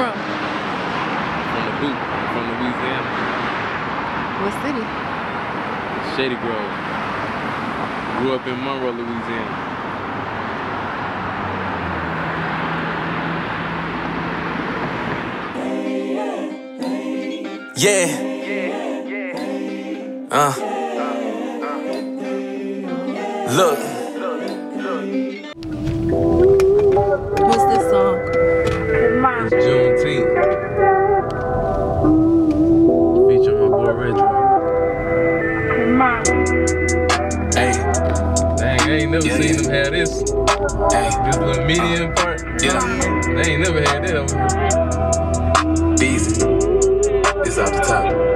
from? From the boot, from Louisiana. What city? Shady Grove. Grew up in Monroe, Louisiana. Yeah. Uh. Look. Ain't never Yeah, seen yeah. them have this. Hey. This little medium part. Yeah. They ain't never had that over here. Easy. It's off the top.